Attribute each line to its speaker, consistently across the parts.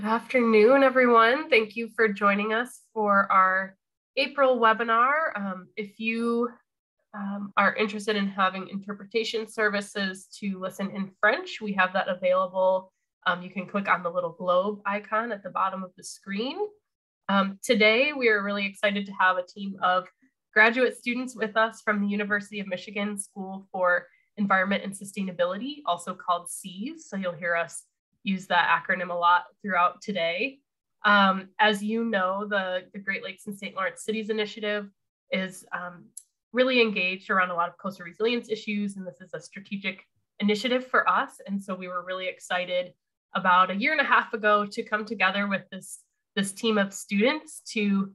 Speaker 1: Good afternoon, everyone. Thank you for joining us for our April webinar. Um, if you um, are interested in having interpretation services to listen in French, we have that available. Um, you can click on the little globe icon at the bottom of the screen. Um, today, we are really excited to have a team of graduate students with us from the University of Michigan School for Environment and Sustainability, also called SEAS. So you'll hear us use that acronym a lot throughout today. Um, as you know, the, the Great Lakes and St. Lawrence Cities Initiative is um, really engaged around a lot of coastal resilience issues, and this is a strategic initiative for us. And so we were really excited about a year and a half ago to come together with this, this team of students to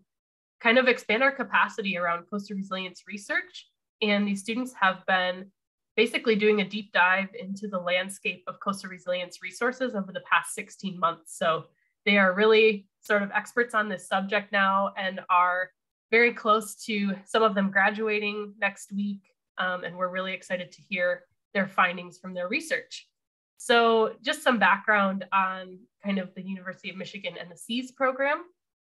Speaker 1: kind of expand our capacity around coastal resilience research. And these students have been basically doing a deep dive into the landscape of coastal resilience resources over the past 16 months. So they are really sort of experts on this subject now and are very close to some of them graduating next week. Um, and we're really excited to hear their findings from their research. So just some background on kind of the University of Michigan and the SEAS program.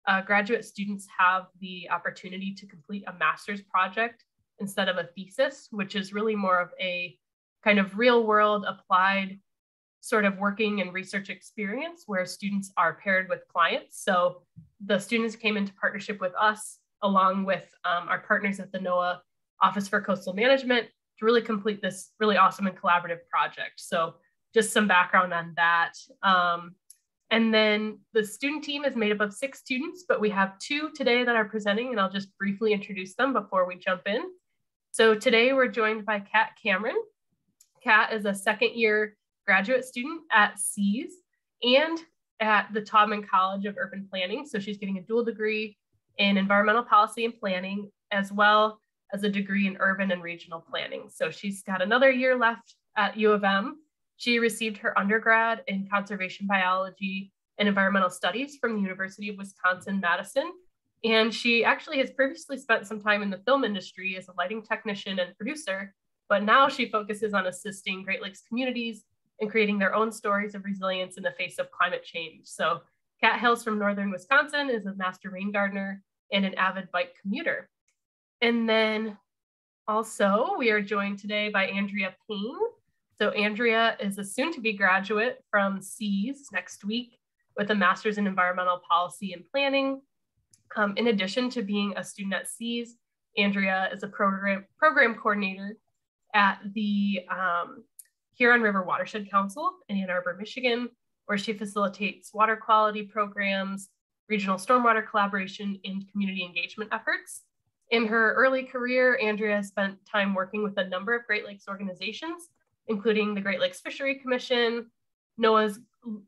Speaker 1: Uh, graduate students have the opportunity to complete a master's project instead of a thesis, which is really more of a kind of real world applied sort of working and research experience where students are paired with clients. So the students came into partnership with us along with um, our partners at the NOAA Office for Coastal Management to really complete this really awesome and collaborative project. So just some background on that. Um, and then the student team is made up of six students, but we have two today that are presenting and I'll just briefly introduce them before we jump in. So today we're joined by Kat Cameron. Kat is a second year graduate student at SEAS and at the Taubman College of Urban Planning. So she's getting a dual degree in environmental policy and planning, as well as a degree in urban and regional planning. So she's got another year left at U of M. She received her undergrad in conservation biology and environmental studies from the University of Wisconsin-Madison and she actually has previously spent some time in the film industry as a lighting technician and producer, but now she focuses on assisting Great Lakes communities in creating their own stories of resilience in the face of climate change. So Kat Hills from Northern Wisconsin, is a master rain gardener and an avid bike commuter. And then also we are joined today by Andrea Payne. So Andrea is a soon to be graduate from SEAS next week with a master's in environmental policy and planning um, in addition to being a student at SEAS, Andrea is a program, program coordinator at the um, Huron River Watershed Council in Ann Arbor, Michigan, where she facilitates water quality programs, regional stormwater collaboration, and community engagement efforts. In her early career, Andrea spent time working with a number of Great Lakes organizations, including the Great Lakes Fishery Commission, NOAA's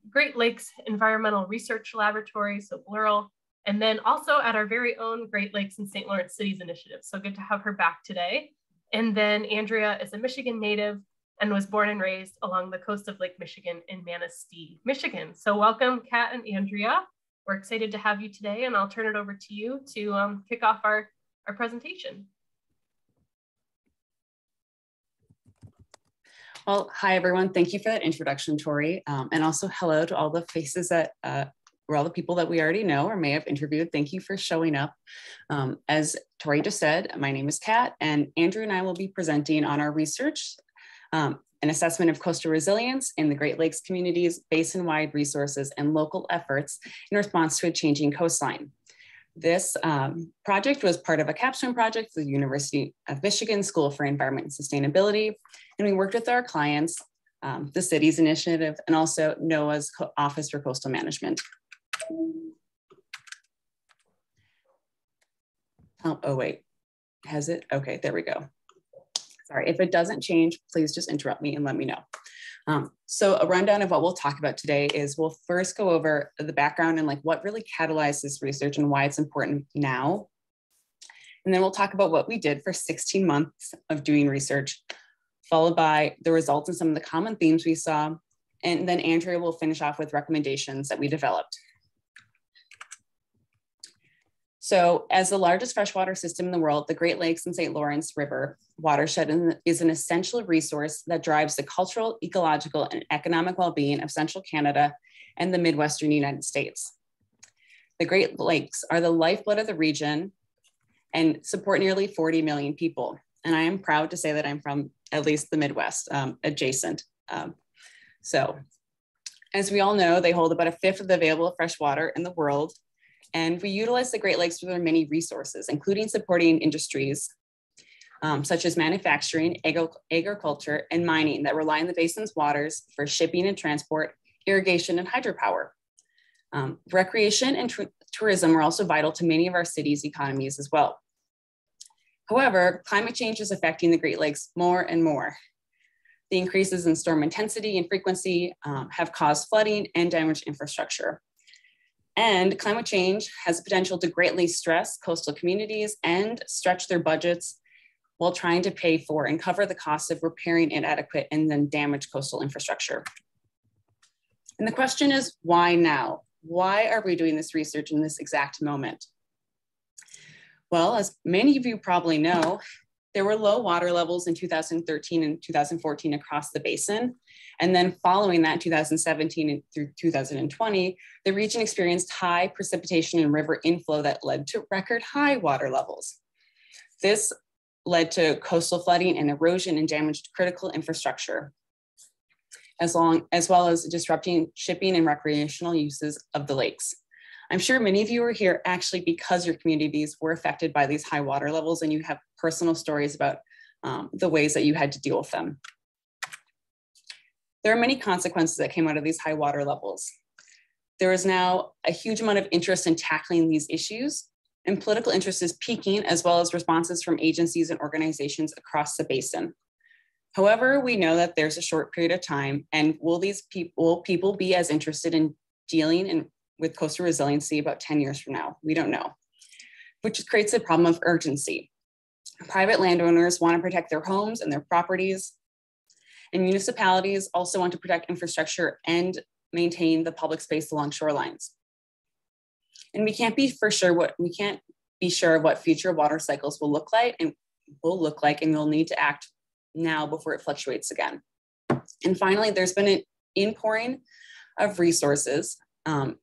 Speaker 1: Great Lakes Environmental Research Laboratory, so GLERL, and then also at our very own Great Lakes and St. Lawrence Cities initiative. So good to have her back today. And then Andrea is a Michigan native and was born and raised along the coast of Lake Michigan in Manistee, Michigan. So welcome, Kat and Andrea. We're excited to have you today, and I'll turn it over to you to um, kick off our, our presentation.
Speaker 2: Well, hi everyone. Thank you for that introduction, Tori. Um, and also hello to all the faces that uh, or all the people that we already know or may have interviewed. Thank you for showing up. Um, as Tori just said, my name is Kat, and Andrea and I will be presenting on our research, um, an assessment of coastal resilience in the Great Lakes communities, basin-wide resources, and local efforts in response to a changing coastline. This um, project was part of a capstone project for the University of Michigan School for Environment and Sustainability, and we worked with our clients, um, the Cities Initiative, and also NOAA's Office for Coastal Management. Oh, oh, wait, has it? Okay, there we go. Sorry, if it doesn't change, please just interrupt me and let me know. Um, so a rundown of what we'll talk about today is we'll first go over the background and like what really catalyzed this research and why it's important now. And then we'll talk about what we did for 16 months of doing research, followed by the results and some of the common themes we saw. And then Andrea will finish off with recommendations that we developed. So as the largest freshwater system in the world, the Great Lakes and St. Lawrence River watershed is an essential resource that drives the cultural, ecological, and economic well-being of central Canada and the Midwestern United States. The Great Lakes are the lifeblood of the region and support nearly 40 million people. And I am proud to say that I'm from at least the Midwest um, adjacent. Um, so as we all know, they hold about a fifth of the available fresh water in the world. And we utilize the Great Lakes for their many resources, including supporting industries um, such as manufacturing, agriculture, and mining that rely on the basin's waters for shipping and transport, irrigation, and hydropower. Um, recreation and tourism are also vital to many of our cities' economies as well. However, climate change is affecting the Great Lakes more and more. The increases in storm intensity and frequency um, have caused flooding and damaged infrastructure. And climate change has the potential to greatly stress coastal communities and stretch their budgets while trying to pay for and cover the cost of repairing inadequate and then damaged coastal infrastructure. And the question is, why now? Why are we doing this research in this exact moment? Well, as many of you probably know, there were low water levels in 2013 and 2014 across the basin. And then following that, 2017 through 2020, the region experienced high precipitation and river inflow that led to record high water levels. This led to coastal flooding and erosion and damaged critical infrastructure, as, long, as well as disrupting shipping and recreational uses of the lakes. I'm sure many of you are here actually because your communities were affected by these high water levels and you have personal stories about um, the ways that you had to deal with them. There are many consequences that came out of these high water levels. There is now a huge amount of interest in tackling these issues and political interest is peaking as well as responses from agencies and organizations across the basin. However, we know that there's a short period of time and will these people, will people be as interested in dealing in, with coastal resiliency about 10 years from now? We don't know, which creates a problem of urgency. Private landowners want to protect their homes and their properties, and municipalities also want to protect infrastructure and maintain the public space along shorelines. And we can't be for sure what we can't be sure of what future water cycles will look like and will look like, and we'll need to act now before it fluctuates again. And finally, there's been an inpouring of resources, um,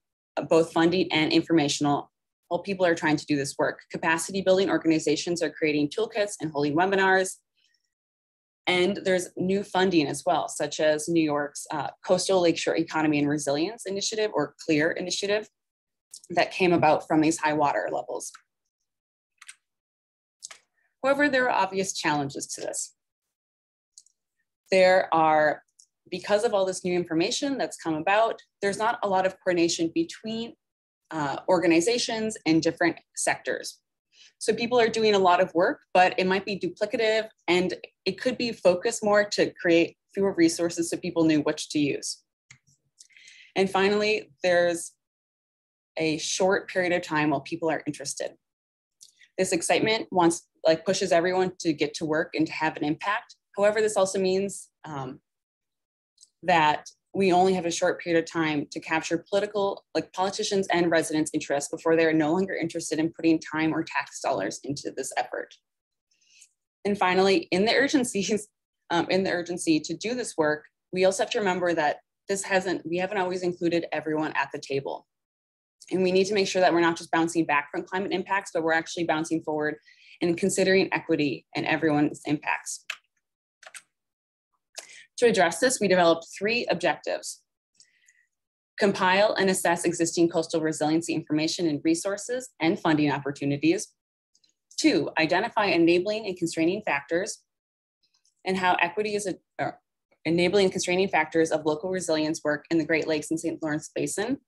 Speaker 2: both funding and informational, while people are trying to do this work. Capacity building organizations are creating toolkits and holding webinars. And there's new funding as well, such as New York's uh, Coastal Lakeshore Economy and Resilience Initiative or CLEAR initiative, that came about from these high water levels. However, there are obvious challenges to this. There are, because of all this new information that's come about, there's not a lot of coordination between uh, organizations and different sectors. So people are doing a lot of work, but it might be duplicative and it could be focused more to create fewer resources so people knew which to use. And finally, there's a short period of time while people are interested. This excitement wants like pushes everyone to get to work and to have an impact. However, this also means um, that we only have a short period of time to capture political, like politicians and residents' interests before they're no longer interested in putting time or tax dollars into this effort. And finally, in the urgencies, um, in the urgency to do this work, we also have to remember that this hasn't, we haven't always included everyone at the table. And we need to make sure that we're not just bouncing back from climate impacts, but we're actually bouncing forward and considering equity and everyone's impacts. To address this, we developed three objectives. Compile and assess existing coastal resiliency information and resources and funding opportunities. Two, identify enabling and constraining factors and how equity is a, enabling constraining factors of local resilience work in the Great Lakes and St. Lawrence Basin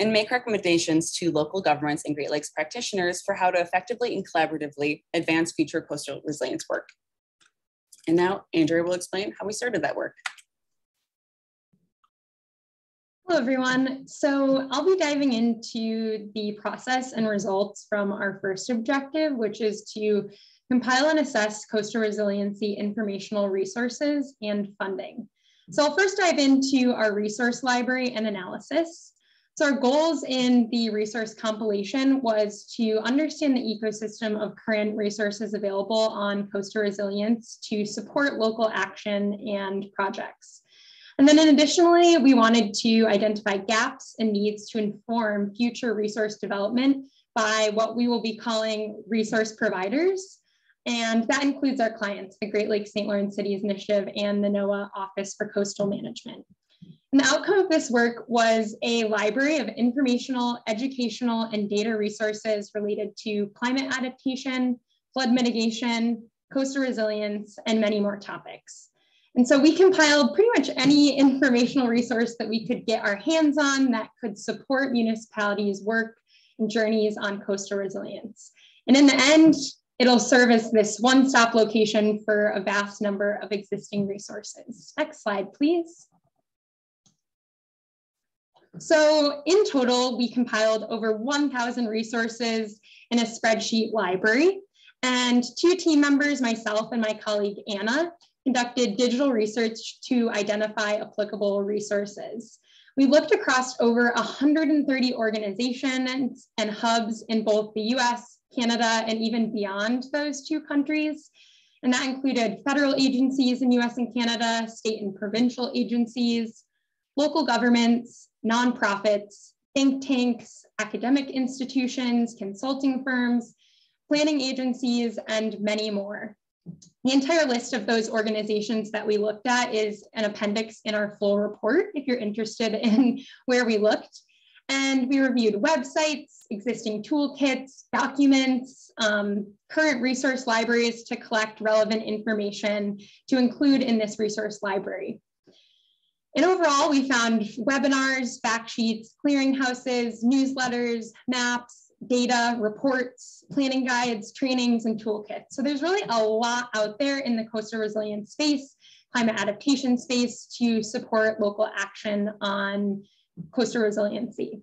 Speaker 2: and make recommendations to local governments and Great Lakes practitioners for how to effectively and collaboratively advance future coastal resilience work. And now Andrea will explain how we started that work.
Speaker 3: Hello, everyone. So I'll be diving into the process and results from our first objective, which is to compile and assess coastal resiliency informational resources and funding. So I'll first dive into our resource library and analysis. So our goals in the resource compilation was to understand the ecosystem of current resources available on coastal resilience to support local action and projects. And then additionally, we wanted to identify gaps and needs to inform future resource development by what we will be calling resource providers. And that includes our clients, the Great Lakes St. Lawrence Cities Initiative and the NOAA Office for Coastal Management. And the outcome of this work was a library of informational, educational, and data resources related to climate adaptation, flood mitigation, coastal resilience, and many more topics. And so we compiled pretty much any informational resource that we could get our hands on that could support municipalities' work and journeys on coastal resilience. And in the end, it'll serve as this one-stop location for a vast number of existing resources. Next slide, please. So in total, we compiled over 1,000 resources in a spreadsheet library. And two team members, myself and my colleague Anna, conducted digital research to identify applicable resources. We looked across over 130 organizations and hubs in both the US, Canada, and even beyond those two countries. And that included federal agencies in US and Canada, state and provincial agencies, local governments, nonprofits, think tanks, academic institutions, consulting firms, planning agencies, and many more. The entire list of those organizations that we looked at is an appendix in our full report if you're interested in where we looked. And we reviewed websites, existing toolkits, documents, um, current resource libraries to collect relevant information to include in this resource library. And overall, we found webinars, fact sheets, clearinghouses, newsletters, maps, data, reports, planning guides, trainings, and toolkits. So there's really a lot out there in the coastal resilience space, climate adaptation space to support local action on coastal resiliency.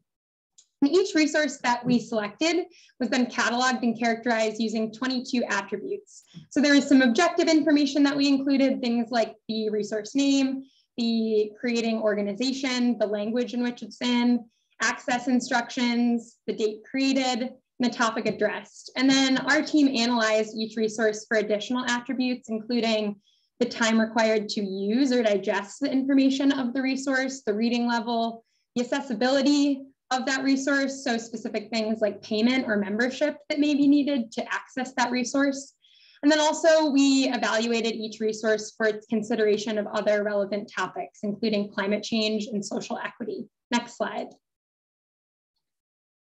Speaker 3: And each resource that we selected was then cataloged and characterized using 22 attributes. So there is some objective information that we included, things like the resource name, the creating organization, the language in which it's in, access instructions, the date created, and the topic addressed. And then our team analyzed each resource for additional attributes, including the time required to use or digest the information of the resource, the reading level, the accessibility of that resource, so specific things like payment or membership that may be needed to access that resource, and then also we evaluated each resource for its consideration of other relevant topics, including climate change and social equity. Next slide.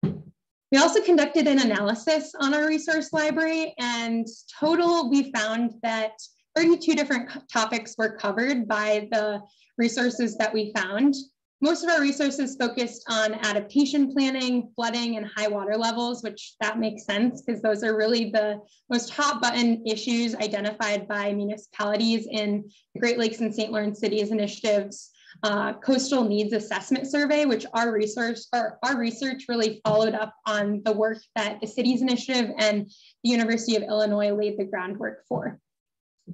Speaker 3: We also conducted an analysis on our resource library and total we found that 32 different topics were covered by the resources that we found. Most of our resources focused on adaptation planning, flooding, and high water levels, which that makes sense because those are really the most hot button issues identified by municipalities in the Great Lakes and St. Lawrence Cities initiatives uh, coastal needs assessment survey, which our research our, our research really followed up on the work that the cities initiative and the University of Illinois laid the groundwork for.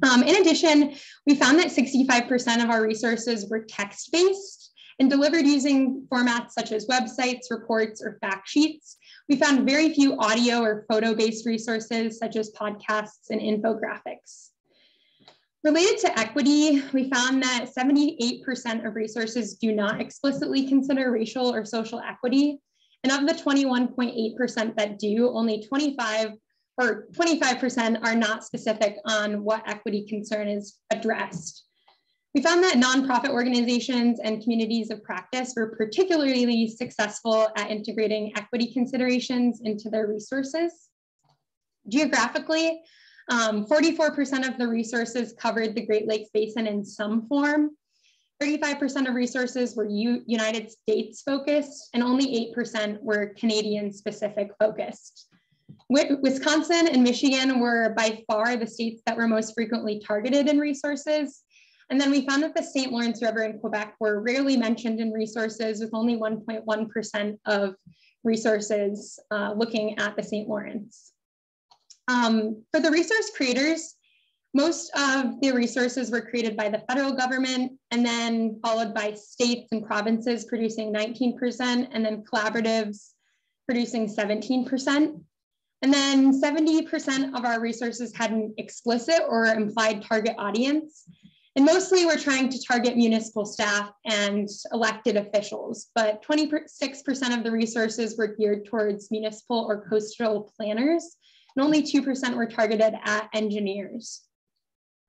Speaker 3: Um, in addition, we found that 65% of our resources were text-based, and delivered using formats such as websites, reports, or fact sheets. We found very few audio or photo-based resources such as podcasts and infographics. Related to equity, we found that 78% of resources do not explicitly consider racial or social equity. And of the 21.8% that do, only 25 or 25% are not specific on what equity concern is addressed. We found that nonprofit organizations and communities of practice were particularly successful at integrating equity considerations into their resources. Geographically, 44% um, of the resources covered the Great Lakes Basin in some form. 35% of resources were U United States focused, and only 8% were Canadian specific focused. Wisconsin and Michigan were by far the states that were most frequently targeted in resources, and then we found that the St. Lawrence River in Quebec were rarely mentioned in resources with only 1.1% of resources uh, looking at the St. Lawrence. Um, for the resource creators, most of the resources were created by the federal government and then followed by states and provinces producing 19% and then collaboratives producing 17%. And then 70% of our resources had an explicit or implied target audience. And mostly we're trying to target municipal staff and elected officials, but 26% of the resources were geared towards municipal or coastal planners, and only 2% were targeted at engineers.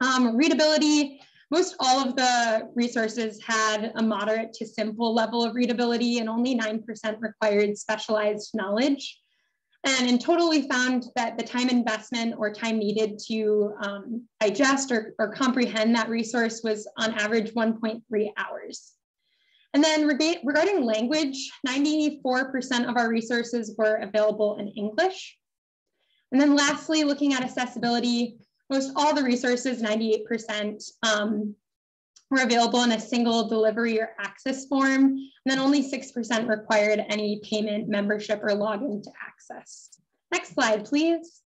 Speaker 3: Um, readability, most all of the resources had a moderate to simple level of readability and only 9% required specialized knowledge. And in total, we found that the time investment or time needed to um, digest or, or comprehend that resource was on average 1.3 hours. And then reg regarding language, 94% of our resources were available in English. And then lastly, looking at accessibility, most all the resources, 98%, um, were available in a single delivery or access form, and then only 6% required any payment, membership, or login to access. Next slide, please.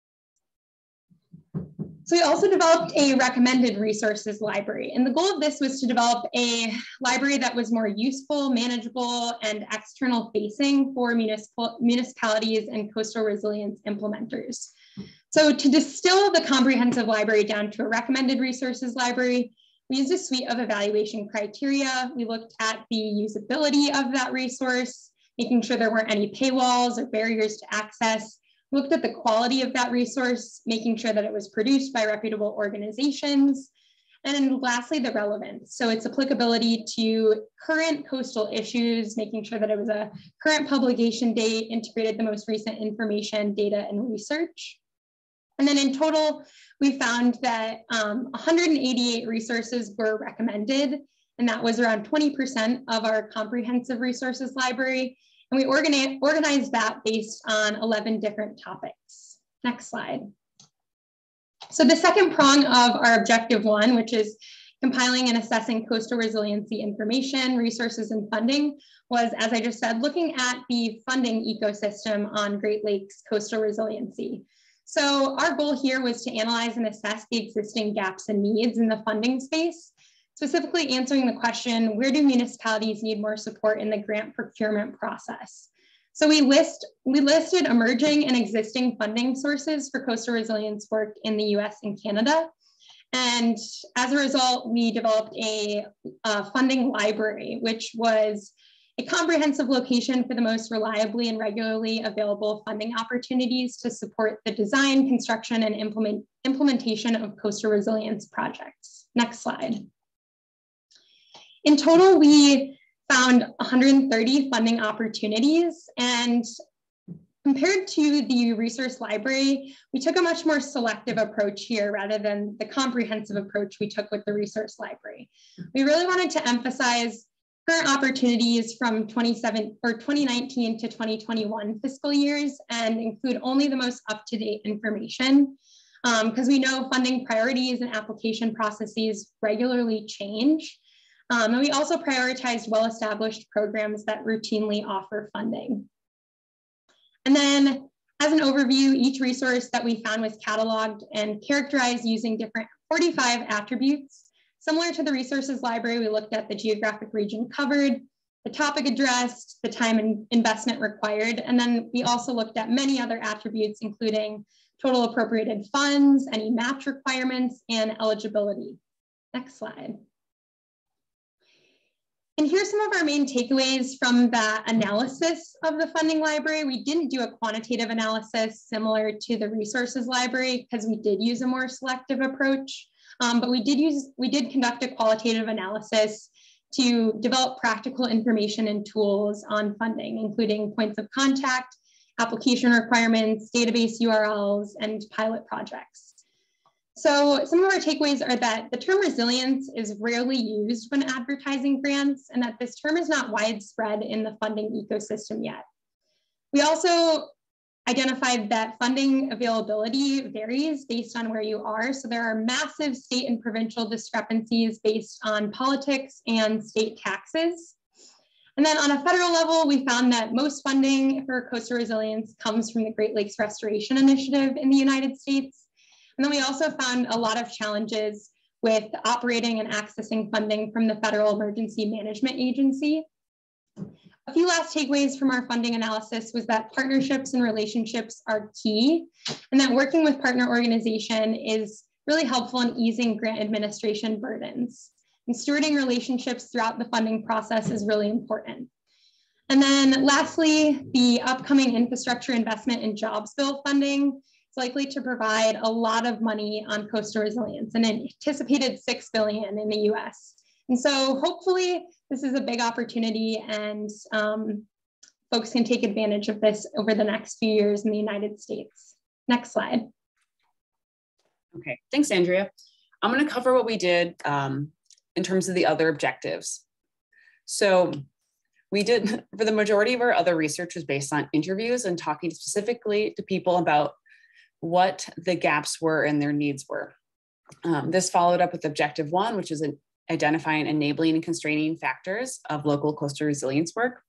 Speaker 3: So we also developed a recommended resources library. And the goal of this was to develop a library that was more useful, manageable, and external facing for municipal, municipalities and coastal resilience implementers. So to distill the comprehensive library down to a recommended resources library, we used a suite of evaluation criteria. We looked at the usability of that resource, making sure there weren't any paywalls or barriers to access. We looked at the quality of that resource, making sure that it was produced by reputable organizations. And then lastly, the relevance. So its applicability to current coastal issues, making sure that it was a current publication date, integrated the most recent information, data, and research. And then in total, we found that um, 188 resources were recommended, and that was around 20% of our comprehensive resources library. And we organize, organized that based on 11 different topics. Next slide. So the second prong of our objective one, which is compiling and assessing coastal resiliency information, resources, and funding, was, as I just said, looking at the funding ecosystem on Great Lakes coastal resiliency. So our goal here was to analyze and assess the existing gaps and needs in the funding space, specifically answering the question, where do municipalities need more support in the grant procurement process? So we list we listed emerging and existing funding sources for coastal resilience work in the US and Canada. And as a result, we developed a, a funding library, which was a comprehensive location for the most reliably and regularly available funding opportunities to support the design, construction, and implement, implementation of coastal resilience projects. Next slide. In total, we found 130 funding opportunities and compared to the resource library, we took a much more selective approach here rather than the comprehensive approach we took with the resource library. We really wanted to emphasize current opportunities from 27 or 2019 to 2021 fiscal years and include only the most up-to-date information because um, we know funding priorities and application processes regularly change. Um, and we also prioritized well-established programs that routinely offer funding. And then as an overview, each resource that we found was cataloged and characterized using different 45 attributes Similar to the resources library, we looked at the geographic region covered, the topic addressed, the time and investment required, and then we also looked at many other attributes, including total appropriated funds, any match requirements, and eligibility. Next slide. And here's some of our main takeaways from that analysis of the funding library. We didn't do a quantitative analysis similar to the resources library because we did use a more selective approach. Um, but we did use, we did conduct a qualitative analysis to develop practical information and tools on funding, including points of contact, application requirements, database URLs, and pilot projects. So some of our takeaways are that the term resilience is rarely used when advertising grants and that this term is not widespread in the funding ecosystem yet. We also identified that funding availability varies based on where you are. So there are massive state and provincial discrepancies based on politics and state taxes. And then on a federal level, we found that most funding for coastal resilience comes from the Great Lakes Restoration Initiative in the United States. And then we also found a lot of challenges with operating and accessing funding from the Federal Emergency Management Agency. A few last takeaways from our funding analysis was that partnerships and relationships are key and that working with partner organization is really helpful in easing grant administration burdens. And stewarding relationships throughout the funding process is really important. And then lastly, the upcoming infrastructure investment and jobs bill funding is likely to provide a lot of money on coastal resilience, an anticipated 6 billion in the US. And so hopefully this is a big opportunity and um, folks can take advantage of this over the next few years in the United States. Next slide.
Speaker 2: Okay, thanks, Andrea. I'm gonna cover what we did um, in terms of the other objectives. So we did, for the majority of our other research was based on interviews and talking specifically to people about what the gaps were and their needs were. Um, this followed up with objective one, which is an identifying enabling and constraining factors of local coastal resilience work.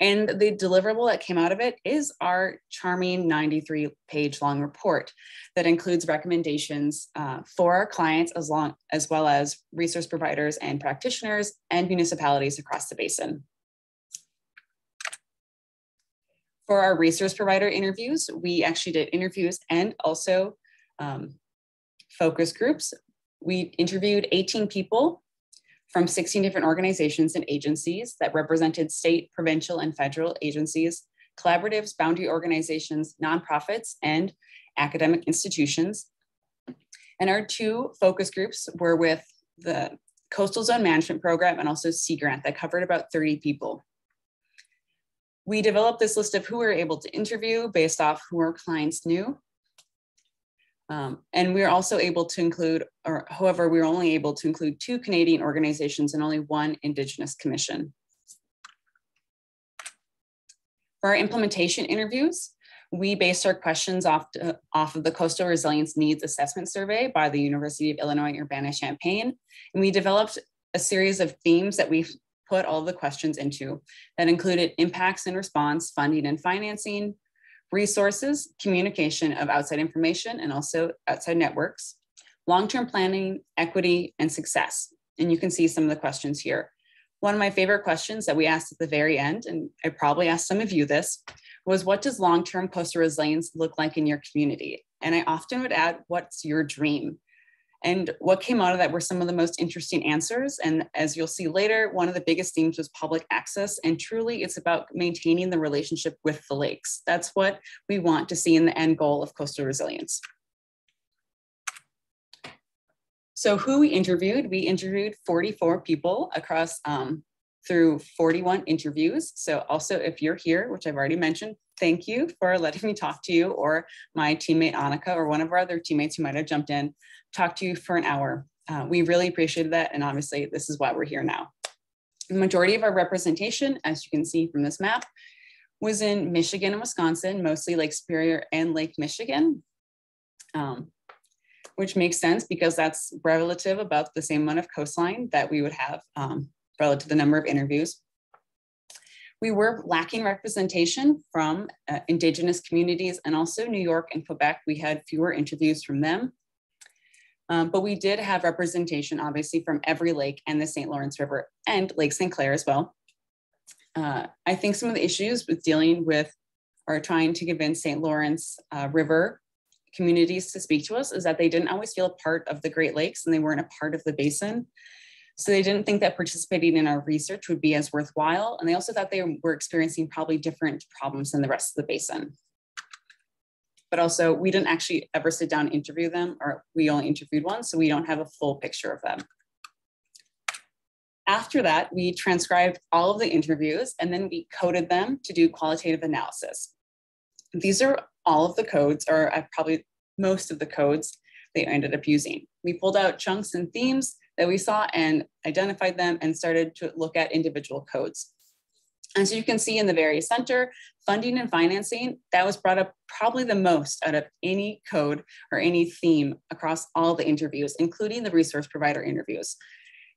Speaker 2: And the deliverable that came out of it is our charming 93 page long report that includes recommendations uh, for our clients as, long, as well as resource providers and practitioners and municipalities across the basin. For our resource provider interviews, we actually did interviews and also um, focus groups. We interviewed 18 people from 16 different organizations and agencies that represented state, provincial, and federal agencies, collaboratives, boundary organizations, nonprofits, and academic institutions. And our two focus groups were with the Coastal Zone Management Program and also Sea Grant that covered about 30 people. We developed this list of who we were able to interview based off who our clients knew um, and we are also able to include, or however, we are only able to include two Canadian organizations and only one Indigenous commission. For our implementation interviews, we based our questions off, to, off of the Coastal Resilience Needs Assessment Survey by the University of Illinois Urbana-Champaign. And we developed a series of themes that we put all the questions into that included impacts and response, funding and financing, resources, communication of outside information and also outside networks, long-term planning, equity, and success. And you can see some of the questions here. One of my favorite questions that we asked at the very end, and I probably asked some of you this, was what does long-term coastal resilience look like in your community? And I often would add, what's your dream? And what came out of that were some of the most interesting answers. And as you'll see later, one of the biggest themes was public access. And truly, it's about maintaining the relationship with the lakes. That's what we want to see in the end goal of coastal resilience. So who we interviewed, we interviewed 44 people across um, through 41 interviews. So also if you're here, which I've already mentioned, thank you for letting me talk to you or my teammate Annika or one of our other teammates who might have jumped in, talk to you for an hour. Uh, we really appreciated that. And obviously this is why we're here now. The majority of our representation, as you can see from this map, was in Michigan and Wisconsin, mostly Lake Superior and Lake Michigan, um, which makes sense because that's relative about the same amount of coastline that we would have um, relative to the number of interviews. We were lacking representation from uh, Indigenous communities and also New York and Quebec. We had fewer interviews from them. Um, but we did have representation, obviously, from every lake and the St. Lawrence River and Lake St. Clair as well. Uh, I think some of the issues with dealing with or trying to convince St. Lawrence uh, River communities to speak to us is that they didn't always feel a part of the Great Lakes and they weren't a part of the basin. So they didn't think that participating in our research would be as worthwhile. And they also thought they were experiencing probably different problems than the rest of the basin. But also we didn't actually ever sit down and interview them or we only interviewed one. So we don't have a full picture of them. After that, we transcribed all of the interviews and then we coded them to do qualitative analysis. These are all of the codes, or uh, probably most of the codes they ended up using. We pulled out chunks and themes that we saw and identified them and started to look at individual codes. And so you can see in the very center, funding and financing, that was brought up probably the most out of any code or any theme across all the interviews, including the resource provider interviews.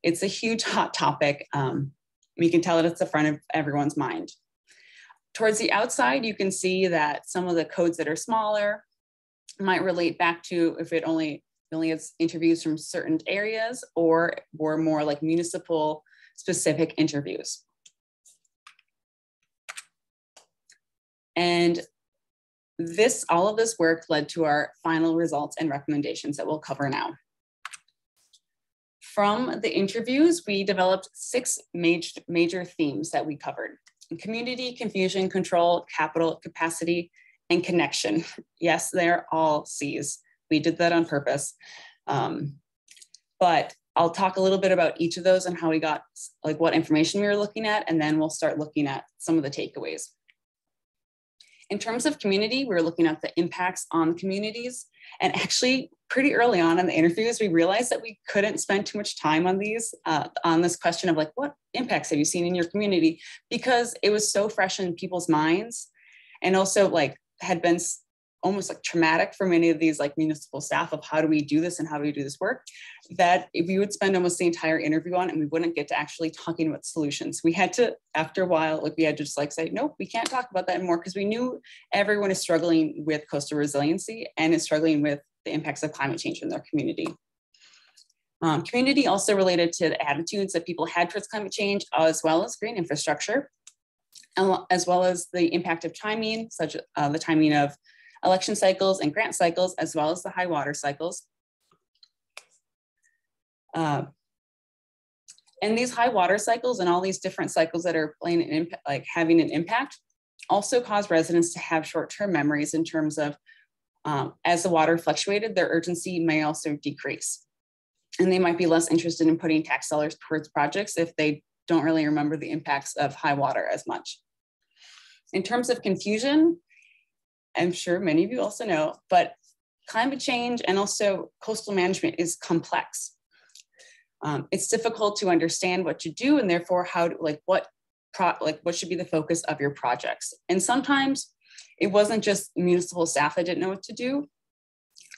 Speaker 2: It's a huge hot topic. Um, we can tell that it's the front of everyone's mind. Towards the outside, you can see that some of the codes that are smaller might relate back to if it only only has interviews from certain areas or were more like municipal specific interviews. And this, all of this work led to our final results and recommendations that we'll cover now. From the interviews, we developed six major, major themes that we covered. Community, confusion, control, capital, capacity, and connection. Yes, they're all C's. We did that on purpose. Um, but I'll talk a little bit about each of those and how we got, like what information we were looking at, and then we'll start looking at some of the takeaways. In terms of community, we were looking at the impacts on communities. And actually, pretty early on in the interviews, we realized that we couldn't spend too much time on these, uh, on this question of like, what impacts have you seen in your community? Because it was so fresh in people's minds. And also like had been almost like traumatic for many of these like municipal staff of how do we do this and how do we do this work that we would spend almost the entire interview on and we wouldn't get to actually talking about solutions. We had to after a while like we had to just like say nope we can't talk about that anymore because we knew everyone is struggling with coastal resiliency and is struggling with the impacts of climate change in their community. Um, community also related to the attitudes that people had towards climate change as well as green infrastructure as well as the impact of timing such uh, the timing of election cycles and grant cycles, as well as the high water cycles. Uh, and these high water cycles and all these different cycles that are playing an impact, like having an impact, also cause residents to have short-term memories in terms of um, as the water fluctuated, their urgency may also decrease. And they might be less interested in putting tax dollars towards projects if they don't really remember the impacts of high water as much. In terms of confusion, I'm sure many of you also know, but climate change and also coastal management is complex. Um, it's difficult to understand what to do and therefore how to, like what pro, like what should be the focus of your projects. And sometimes it wasn't just municipal staff that didn't know what to do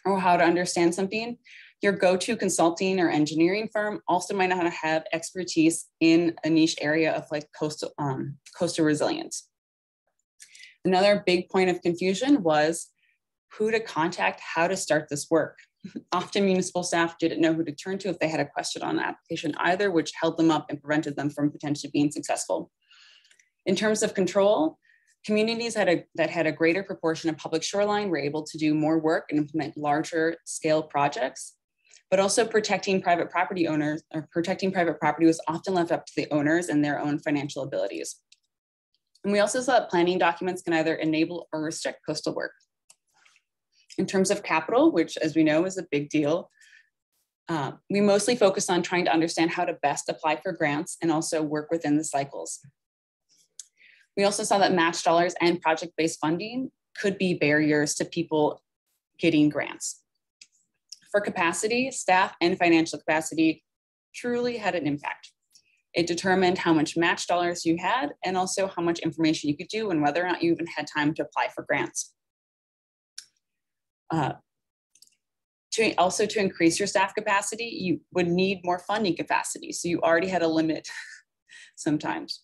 Speaker 2: or how to understand something. Your go-to consulting or engineering firm also might not have expertise in a niche area of like coastal um, coastal resilience. Another big point of confusion was who to contact, how to start this work. Often municipal staff didn't know who to turn to if they had a question on an application either, which held them up and prevented them from potentially being successful. In terms of control, communities had a, that had a greater proportion of public shoreline were able to do more work and implement larger scale projects, but also protecting private property owners or protecting private property was often left up to the owners and their own financial abilities. And we also saw that planning documents can either enable or restrict coastal work. In terms of capital, which as we know is a big deal, uh, we mostly focus on trying to understand how to best apply for grants and also work within the cycles. We also saw that match dollars and project-based funding could be barriers to people getting grants. For capacity, staff and financial capacity truly had an impact. It determined how much match dollars you had and also how much information you could do and whether or not you even had time to apply for grants. Uh, to also to increase your staff capacity, you would need more funding capacity. So you already had a limit sometimes.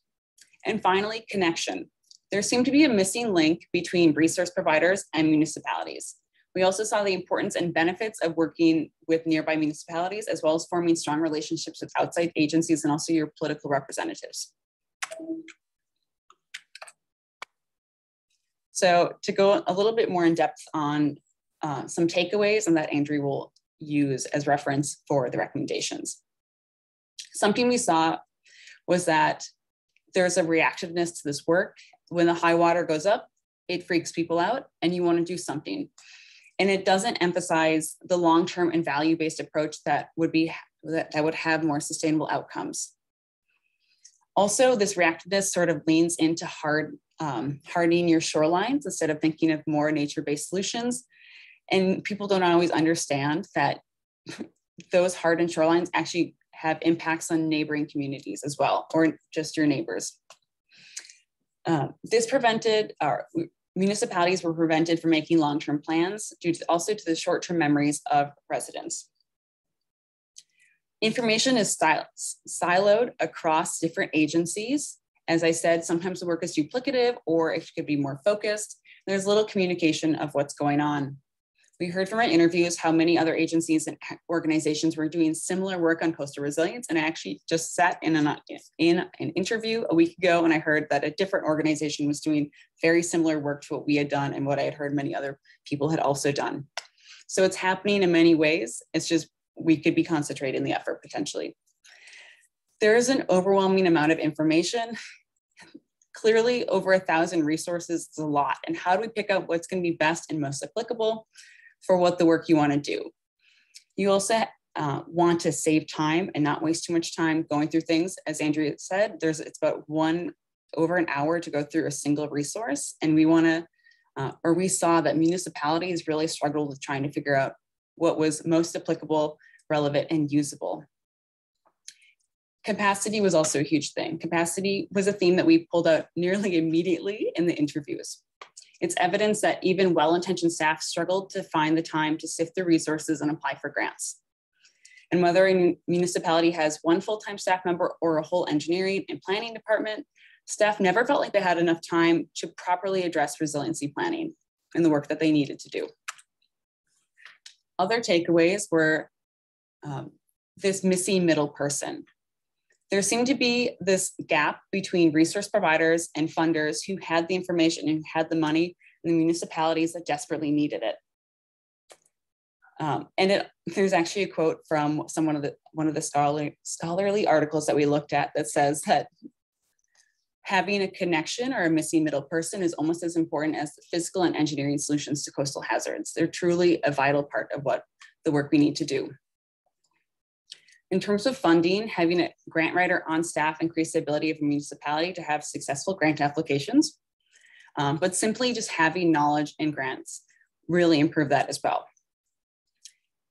Speaker 2: And finally, connection. There seemed to be a missing link between resource providers and municipalities. We also saw the importance and benefits of working with nearby municipalities, as well as forming strong relationships with outside agencies and also your political representatives. So to go a little bit more in depth on uh, some takeaways and that Andrea will use as reference for the recommendations. Something we saw was that there's a reactiveness to this work. When the high water goes up, it freaks people out and you want to do something and it doesn't emphasize the long-term and value-based approach that would be that, that would have more sustainable outcomes. Also this reactiveness sort of leans into hard um, hardening your shorelines instead of thinking of more nature-based solutions. And people don't always understand that those hardened shorelines actually have impacts on neighboring communities as well or just your neighbors. Uh, this prevented or municipalities were prevented from making long-term plans due to also to the short-term memories of residents. Information is siloed across different agencies. As I said, sometimes the work is duplicative or it could be more focused. There's little communication of what's going on. We heard from our interviews how many other agencies and organizations were doing similar work on coastal resilience. And I actually just sat in an, in an interview a week ago and I heard that a different organization was doing very similar work to what we had done and what I had heard many other people had also done. So it's happening in many ways. It's just we could be concentrating the effort potentially. There is an overwhelming amount of information. Clearly, over a thousand resources is a lot. And how do we pick out what's going to be best and most applicable for what the work you want to do? You also uh, want to save time and not waste too much time going through things. As Andrea said, there's it's about one over an hour to go through a single resource, and we want to, uh, or we saw that municipalities really struggled with trying to figure out what was most applicable, relevant, and usable. Capacity was also a huge thing. Capacity was a theme that we pulled out nearly immediately in the interviews. It's evidence that even well-intentioned staff struggled to find the time to sift through resources and apply for grants. And whether a municipality has one full-time staff member or a whole engineering and planning department, staff never felt like they had enough time to properly address resiliency planning and the work that they needed to do. Other takeaways were um, this missing middle person there seemed to be this gap between resource providers and funders who had the information and who had the money and the municipalities that desperately needed it. Um, and it, there's actually a quote from some one of the one of the scholarly, scholarly articles that we looked at that says that having a connection or a missing middle person is almost as important as the physical and engineering solutions to coastal hazards. They're truly a vital part of what the work we need to do. In terms of funding, having a grant writer on staff increased the ability of a municipality to have successful grant applications. Um, but simply just having knowledge in grants really improved that as well.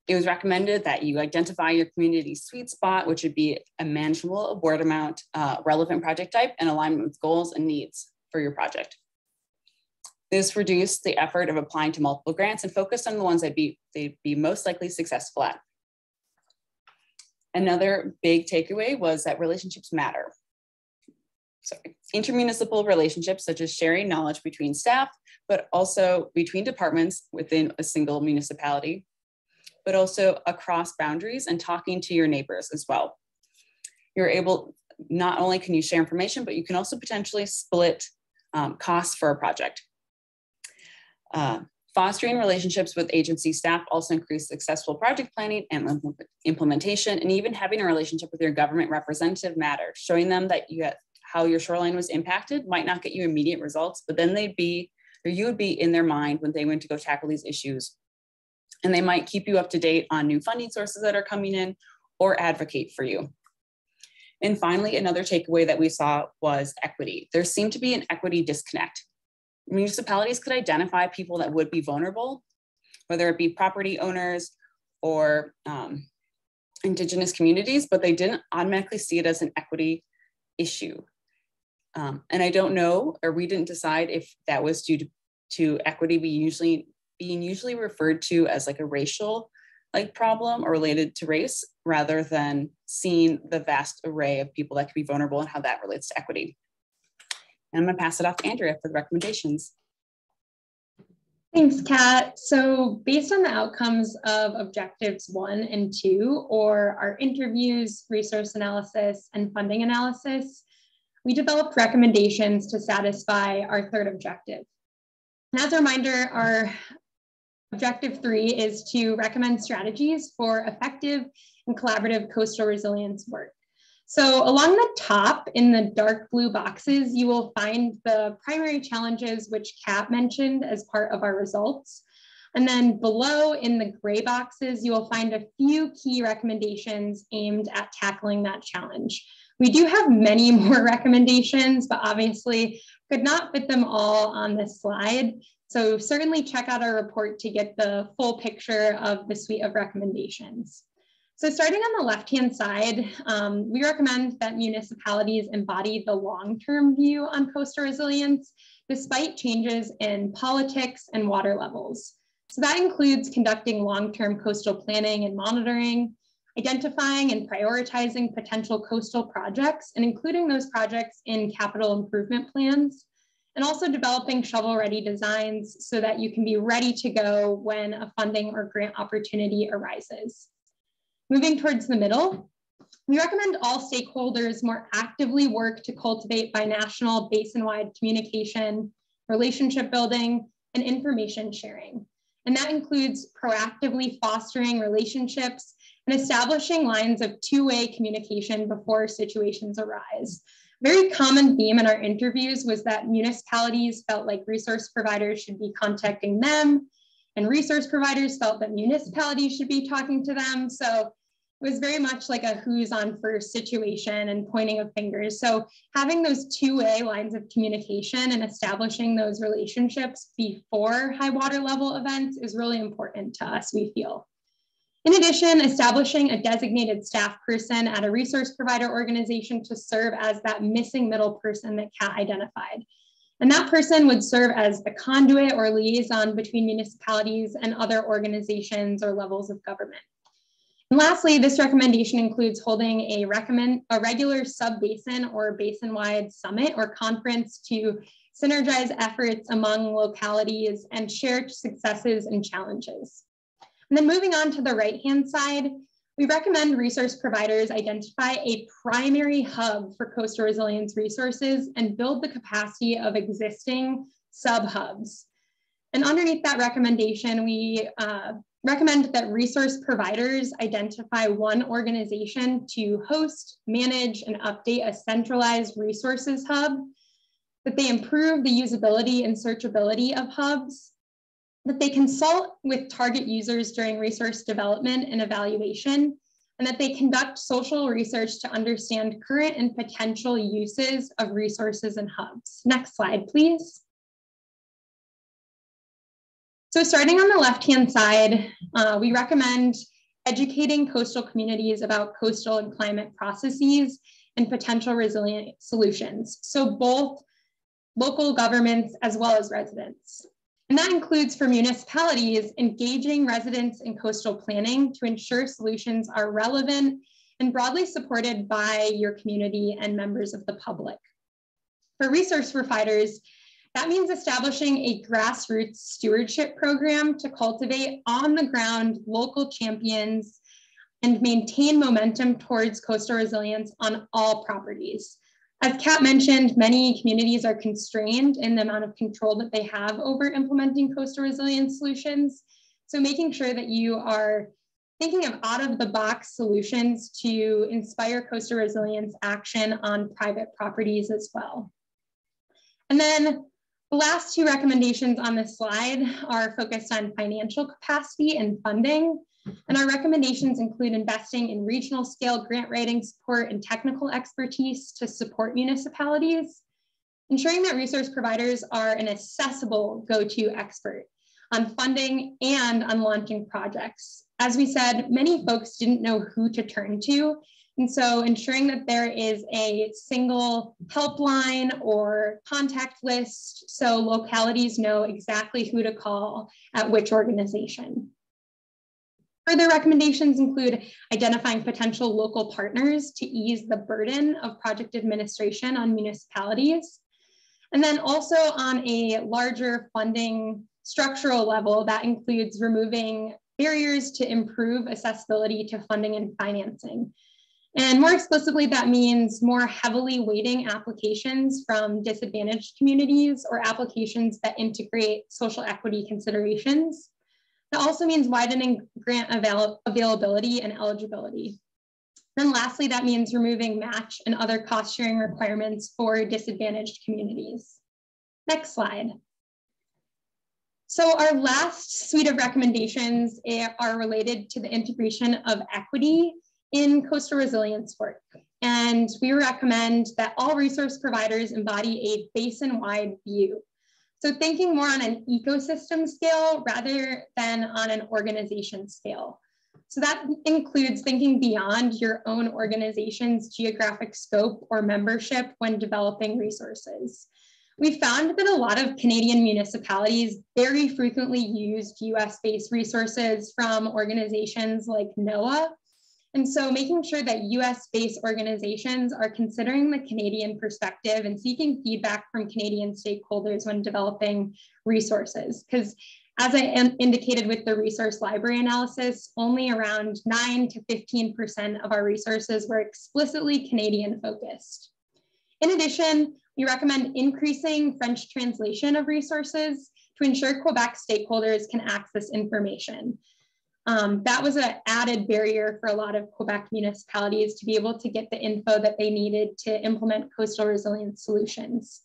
Speaker 2: It was recommended that you identify your community sweet spot, which would be a manageable award amount, uh, relevant project type, and alignment with goals and needs for your project. This reduced the effort of applying to multiple grants and focused on the ones that be, they'd be most likely successful at. Another big takeaway was that relationships matter. Sorry. Intermunicipal relationships, such as sharing knowledge between staff, but also between departments within a single municipality, but also across boundaries and talking to your neighbors as well. You're able, not only can you share information, but you can also potentially split um, costs for a project. Uh, Fostering relationships with agency staff also increase successful project planning and implementation, and even having a relationship with your government representative matters. Showing them that you how your shoreline was impacted might not get you immediate results, but then they'd be, or you would be in their mind when they went to go tackle these issues. And they might keep you up to date on new funding sources that are coming in or advocate for you. And finally, another takeaway that we saw was equity. There seemed to be an equity disconnect municipalities could identify people that would be vulnerable, whether it be property owners or um, indigenous communities, but they didn't automatically see it as an equity issue. Um, and I don't know, or we didn't decide if that was due to, to equity be usually being usually referred to as like a racial like problem or related to race rather than seeing the vast array of people that could be vulnerable and how that relates to equity. And I'm going to pass it off to Andrea for the recommendations.
Speaker 3: Thanks, Kat. So based on the outcomes of objectives one and two, or our interviews, resource analysis, and funding analysis, we developed recommendations to satisfy our third objective. And as a reminder, our objective three is to recommend strategies for effective and collaborative coastal resilience work. So along the top in the dark blue boxes, you will find the primary challenges which Kat mentioned as part of our results. And then below in the gray boxes, you will find a few key recommendations aimed at tackling that challenge. We do have many more recommendations, but obviously could not fit them all on this slide. So certainly check out our report to get the full picture of the suite of recommendations. So starting on the left-hand side, um, we recommend that municipalities embody the long-term view on coastal resilience, despite changes in politics and water levels. So that includes conducting long-term coastal planning and monitoring, identifying and prioritizing potential coastal projects, and including those projects in capital improvement plans, and also developing shovel-ready designs so that you can be ready to go when a funding or grant opportunity arises. Moving towards the middle, we recommend all stakeholders more actively work to cultivate binational basin-wide communication, relationship building, and information sharing. And that includes proactively fostering relationships and establishing lines of two-way communication before situations arise. Very common theme in our interviews was that municipalities felt like resource providers should be contacting them and resource providers felt that municipalities should be talking to them. So it was very much like a who's on first situation and pointing of fingers. So having those two-way lines of communication and establishing those relationships before high water level events is really important to us, we feel. In addition, establishing a designated staff person at a resource provider organization to serve as that missing middle person that Kat identified. And that person would serve as the conduit or liaison between municipalities and other organizations or levels of government. And lastly, this recommendation includes holding a, recommend, a regular sub-basin or basin-wide summit or conference to synergize efforts among localities and share successes and challenges. And then moving on to the right-hand side, we recommend resource providers identify a primary hub for coastal resilience resources and build the capacity of existing sub-hubs. And underneath that recommendation, we uh, recommend that resource providers identify one organization to host, manage, and update a centralized resources hub, that they improve the usability and searchability of hubs, that they consult with target users during resource development and evaluation, and that they conduct social research to understand current and potential uses of resources and hubs. Next slide, please. So starting on the left-hand side, uh, we recommend educating coastal communities about coastal and climate processes and potential resilient solutions. So both local governments as well as residents. And that includes for municipalities engaging residents in coastal planning to ensure solutions are relevant and broadly supported by your community and members of the public. For resource providers, that means establishing a grassroots stewardship program to cultivate on the ground local champions and maintain momentum towards coastal resilience on all properties. As Kat mentioned, many communities are constrained in the amount of control that they have over implementing coastal resilience solutions. So making sure that you are thinking of out of the box solutions to inspire coastal resilience action on private properties as well. And then the last two recommendations on this slide are focused on financial capacity and funding. And our recommendations include investing in regional scale grant writing support and technical expertise to support municipalities, ensuring that resource providers are an accessible go-to expert on funding and on launching projects. As we said, many folks didn't know who to turn to and so ensuring that there is a single helpline or contact list so localities know exactly who to call at which organization. Further recommendations include identifying potential local partners to ease the burden of project administration on municipalities. And then also on a larger funding structural level, that includes removing barriers to improve accessibility to funding and financing. And more explicitly, that means more heavily weighting applications from disadvantaged communities or applications that integrate social equity considerations. That also means widening grant avail availability and eligibility. Then lastly, that means removing match and other cost sharing requirements for disadvantaged communities. Next slide. So our last suite of recommendations eh, are related to the integration of equity in coastal resilience work. And we recommend that all resource providers embody a basin-wide view. So thinking more on an ecosystem scale rather than on an organization scale. So that includes thinking beyond your own organization's geographic scope or membership when developing resources. We found that a lot of Canadian municipalities very frequently used US-based resources from organizations like NOAA And so making sure that US-based organizations are considering the Canadian perspective and seeking feedback from Canadian stakeholders when developing resources. Because as I indicated with the resource library analysis, only around 9 to 15% of our resources were explicitly Canadian focused. In addition, we recommend increasing French translation of resources to ensure Quebec stakeholders can access information. Um, that was an added barrier for a lot of Quebec municipalities to be able to get the info that they needed to implement coastal resilience solutions.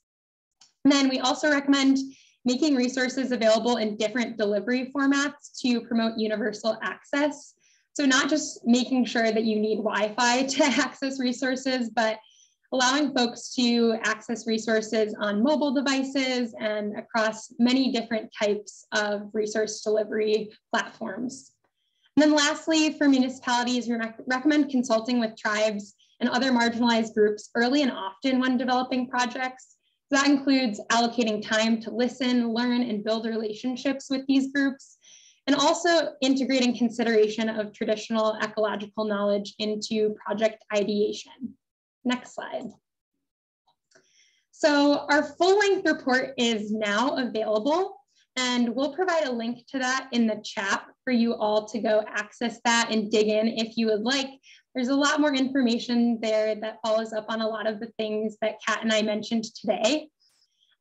Speaker 3: And then we also recommend making resources available in different delivery formats to promote universal access. So not just making sure that you need Wi-Fi to access resources, but allowing folks to access resources on mobile devices and across many different types of resource delivery platforms. And then lastly, for municipalities, we rec recommend consulting with tribes and other marginalized groups early and often when developing projects. That includes allocating time to listen, learn, and build relationships with these groups, and also integrating consideration of traditional ecological knowledge into project ideation. Next slide. So our full length report is now available and we'll provide a link to that in the chat for you all to go access that and dig in if you would like. There's a lot more information there that follows up on a lot of the things that Kat and I mentioned today.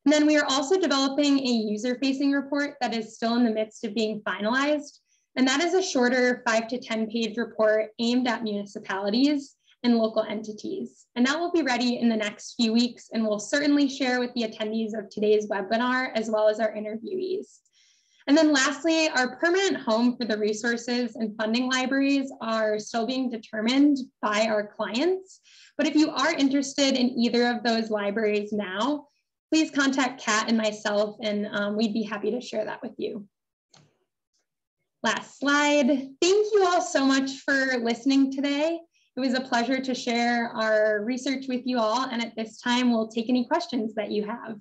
Speaker 3: And then we are also developing a user-facing report that is still in the midst of being finalized. And that is a shorter five to 10 page report aimed at municipalities and local entities. And that will be ready in the next few weeks and we'll certainly share with the attendees of today's webinar as well as our interviewees. And then lastly, our permanent home for the resources and funding libraries are still being determined by our clients. But if you are interested in either of those libraries now, please contact Kat and myself and um, we'd be happy to share that with you. Last slide. Thank you all so much for listening today. It was a pleasure to share our research with you all. And at this time, we'll take any questions that you have.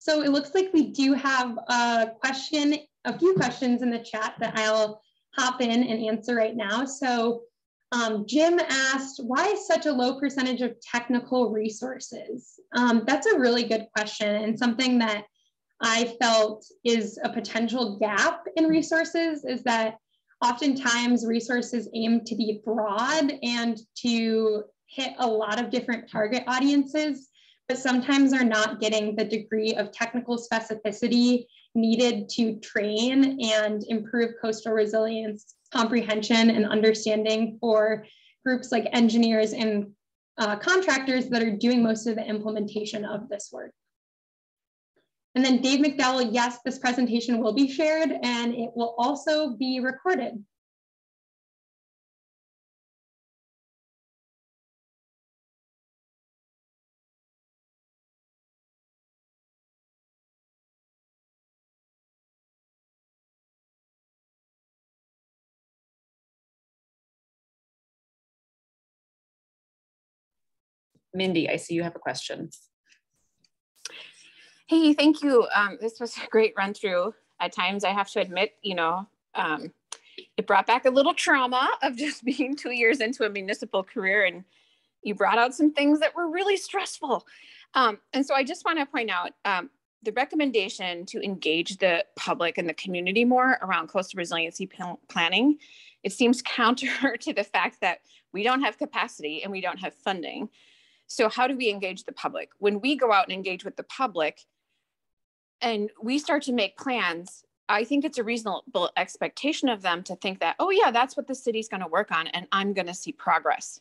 Speaker 3: So it looks like we do have a question, a few questions in the chat that I'll hop in and answer right now. So um, Jim asked, why such a low percentage of technical resources? Um, that's a really good question and something that I felt is a potential gap in resources is that oftentimes resources aim to be broad and to hit a lot of different target audiences, but sometimes are not getting the degree of technical specificity needed to train and improve coastal resilience comprehension and understanding for groups like engineers and uh, contractors that are doing most of the implementation of this work. And then Dave McDowell, yes, this presentation will be shared and it will also be recorded.
Speaker 2: Mindy, I see you have a question.
Speaker 4: Hey, thank you. Um, this was a great run through. At times, I have to admit, you know, um, it brought back a little trauma of just being two years into a municipal career, and you brought out some things that were really stressful. Um, and so, I just want to point out um, the recommendation to engage the public and the community more around coastal resiliency planning. It seems counter to the fact that we don't have capacity and we don't have funding. So, how do we engage the public? When we go out and engage with the public, and we start to make plans i think it's a reasonable expectation of them to think that oh yeah that's what the city's going to work on and i'm going to see progress.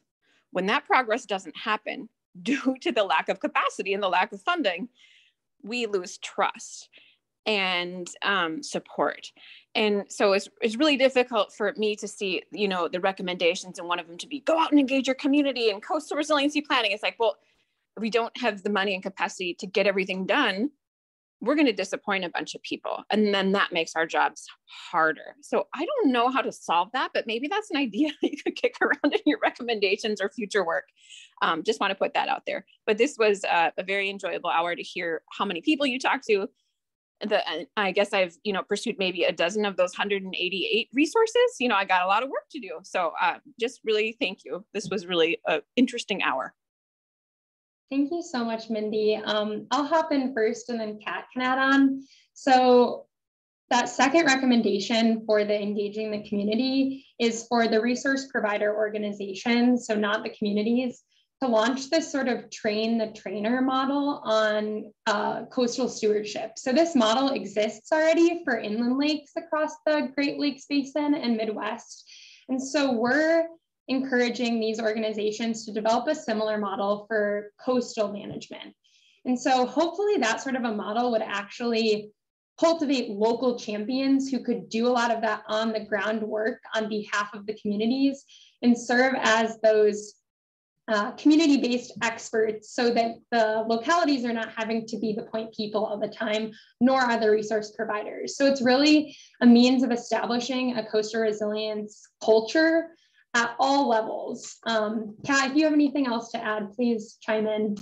Speaker 4: When that progress doesn't happen due to the lack of capacity and the lack of funding we lose trust and um, support. And so it's, it's really difficult for me to see you know the recommendations and one of them to be go out and engage your community and coastal resiliency planning. It's like well we don't have the money and capacity to get everything done we're going to disappoint a bunch of people and then that makes our jobs harder so i don't know how to solve that but maybe that's an idea you could kick around in your recommendations or future work um, just want to put that out there but this was uh, a very enjoyable hour to hear how many people you talk to the I guess I've you know pursued maybe a dozen of those 188 resources. You know, I got a lot of work to do. So uh, just really thank you. This was really an interesting hour.
Speaker 3: Thank you so much, Mindy. Um, I'll hop in first and then Kat can add on. So that second recommendation for the engaging the community is for the resource provider organizations, so not the communities, to launch this sort of train the trainer model on uh, coastal stewardship. So this model exists already for inland lakes across the Great Lakes Basin and Midwest. And so we're encouraging these organizations to develop a similar model for coastal management. And so hopefully that sort of a model would actually cultivate local champions who could do a lot of that on the ground work on behalf of the communities and serve as those uh, community-based experts so that the localities are not having to be the point people all the time, nor are the resource providers. So it's really a means of establishing a coastal resilience culture at all levels. Um, Kat, if you have anything else to add, please chime in.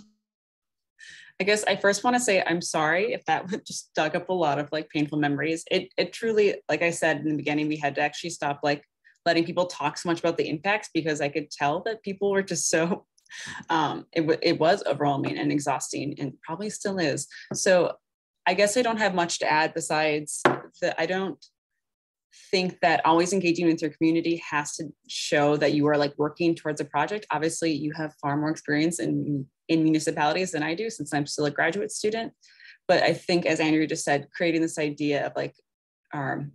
Speaker 2: I guess I first want to say I'm sorry if that just dug up a lot of like painful memories. It it truly, like I said in the beginning, we had to actually stop like letting people talk so much about the impacts because I could tell that people were just so um, it, it was overwhelming and exhausting and probably still is. So I guess I don't have much to add besides that I don't think that always engaging with your community has to show that you are like working towards a project. Obviously, you have far more experience in, in municipalities than I do since I'm still a graduate student. But I think, as Andrea just said, creating this idea of like um,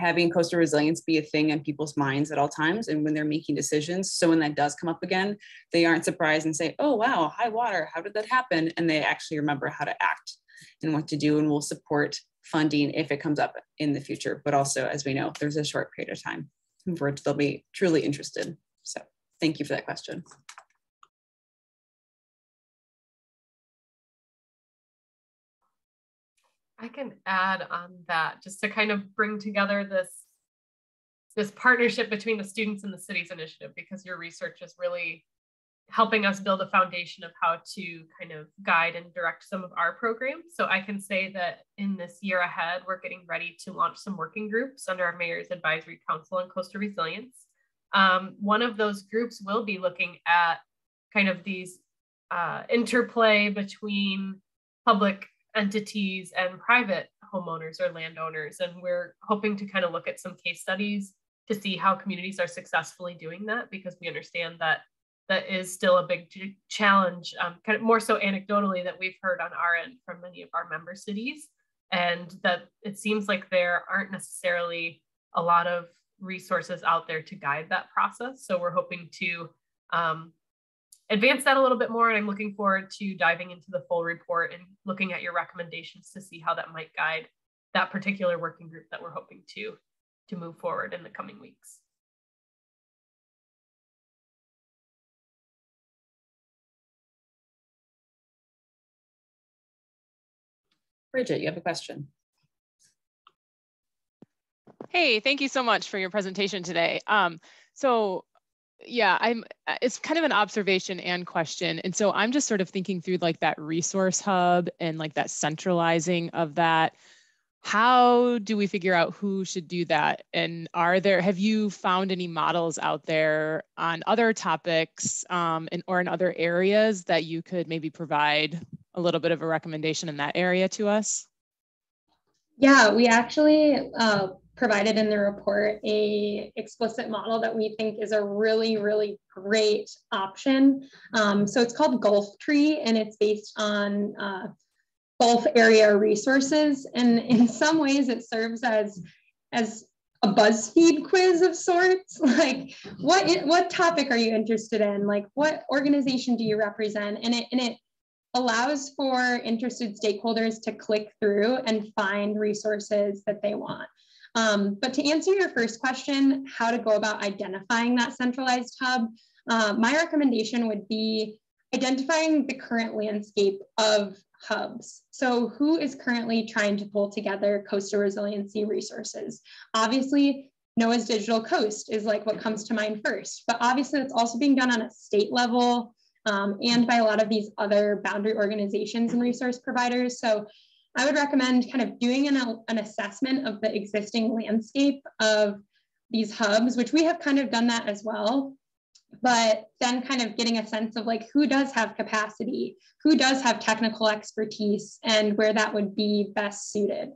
Speaker 2: having coastal resilience be a thing in people's minds at all times and when they're making decisions. So when that does come up again, they aren't surprised and say, oh, wow, high water, how did that happen? And they actually remember how to act and what to do and we'll support funding if it comes up in the future. But also, as we know, there's a short period of time for which they'll be truly interested. So thank you for that question.
Speaker 1: I can add on that just to kind of bring together this this partnership between the students and the cities initiative because your research is really helping us build a foundation of how to kind of guide and direct some of our programs. So I can say that in this year ahead, we're getting ready to launch some working groups under our Mayor's Advisory Council on Coastal Resilience. Um, one of those groups will be looking at kind of these uh, interplay between public entities and private homeowners or landowners. And we're hoping to kind of look at some case studies to see how communities are successfully doing that because we understand that that is still a big challenge, um, kind of more so anecdotally that we've heard on our end from many of our member cities. And that it seems like there aren't necessarily a lot of resources out there to guide that process. So we're hoping to um, advance that a little bit more. And I'm looking forward to diving into the full report and looking at your recommendations to see how that might guide that particular working group that we're hoping to, to move forward in the coming weeks.
Speaker 2: Bridget, you have a question.
Speaker 5: Hey, thank you so much for your presentation today. Um, so yeah i'm it's kind of an observation and question and so i'm just sort of thinking through like that resource hub and like that centralizing of that how do we figure out who should do that and are there have you found any models out there on other topics um, and, or in other areas that you could maybe provide a little bit of a recommendation in that area to us
Speaker 3: yeah we actually uh, provided in the report a explicit model that we think is a really, really great option. Um, so it's called Gulf Tree and it's based on uh, Gulf area resources. And in some ways it serves as, as a BuzzFeed quiz of sorts. Like what, what topic are you interested in? Like what organization do you represent? And it, and it allows for interested stakeholders to click through and find resources that they want. Um, but to answer your first question, how to go about identifying that centralized hub, uh, my recommendation would be identifying the current landscape of hubs. So who is currently trying to pull together coastal resiliency resources? Obviously, NOAA's Digital Coast is like what comes to mind first, but obviously it's also being done on a state level um, and by a lot of these other boundary organizations and resource providers. So I would recommend kind of doing an, an assessment of the existing landscape of these hubs, which we have kind of done that as well. But then kind of getting a sense of like who does have capacity, who does have technical expertise, and where that would be best suited.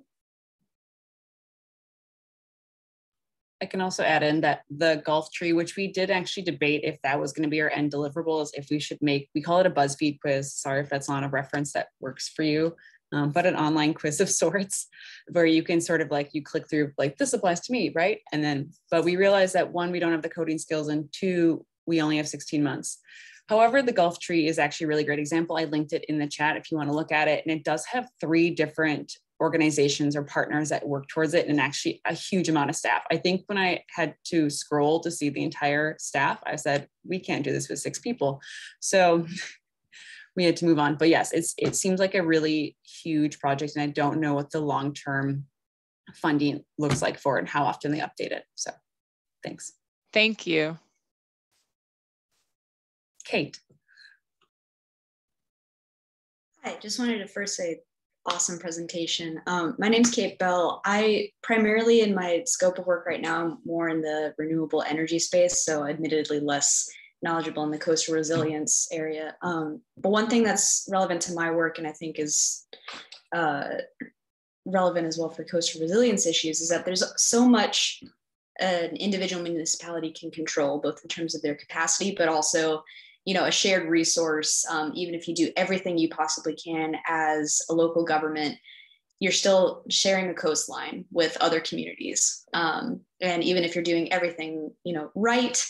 Speaker 2: I can also add in that the Gulf Tree, which we did actually debate if that was going to be our end deliverables, if we should make, we call it a BuzzFeed quiz. Sorry if that's not a reference that works for you um, but an online quiz of sorts where you can sort of like you click through like this applies to me right? And then but we realized that one we don't have the coding skills and two we only have 16 months. However the Gulf Tree is actually a really great example. I linked it in the chat if you want to look at it and it does have three different organizations or partners that work towards it and actually a huge amount of staff i think when i had to scroll to see the entire staff i said we can't do this with six people so we had to move on. But yes, it's it seems like a really huge project, and I don't know what the long term funding looks like for it and how often they update it. So, thanks.
Speaker 5: Thank you,
Speaker 2: Kate.
Speaker 6: Hi, just wanted to first say awesome presentation. Um, my name's Kate Bell. I primarily in my scope of work right now, I'm more in the renewable energy space, so admittedly less knowledgeable in the coastal resilience area. Um, but one thing that's relevant to my work, and I think is uh, relevant as well for coastal resilience issues, is that there's so much an individual municipality can control, both in terms of their capacity, but also you know a shared resource um, even if you do everything you possibly can as a local government you're still sharing a coastline with other communities um, and even if you're doing everything you know right